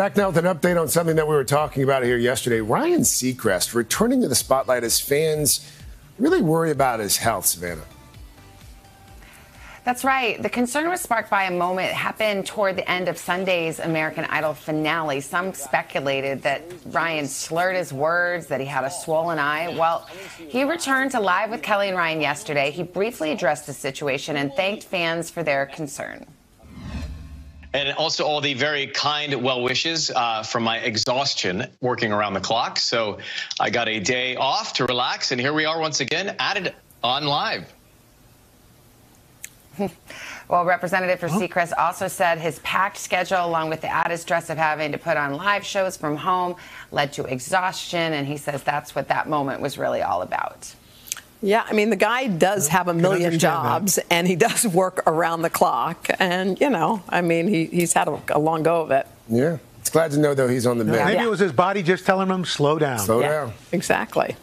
Back now with an update on something that we were talking about here yesterday. Ryan Seacrest returning to the spotlight as fans really worry about his health, Savannah. That's right. The concern was sparked by a moment that happened toward the end of Sunday's American Idol finale. Some speculated that Ryan slurred his words, that he had a swollen eye. Well, he returned to Live with Kelly and Ryan yesterday. He briefly addressed the situation and thanked fans for their concern and also all the very kind well wishes uh, from my exhaustion working around the clock. So I got a day off to relax, and here we are once again it on live. Well, Representative for Seacrest also said his packed schedule, along with the added stress of having to put on live shows from home, led to exhaustion. And he says that's what that moment was really all about. Yeah, I mean, the guy does have a million jobs that. and he does work around the clock. And, you know, I mean, he, he's had a, a long go of it. Yeah. It's glad to know, though, he's on the mend. Maybe yeah. it was his body just telling him, slow down. Slow yeah, down. Exactly.